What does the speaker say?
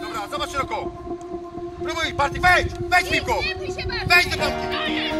Dobra, zobacz szeroko. Próbuj, Barty, wejdź! Wejdź, Piłko! Wejdź do bramki!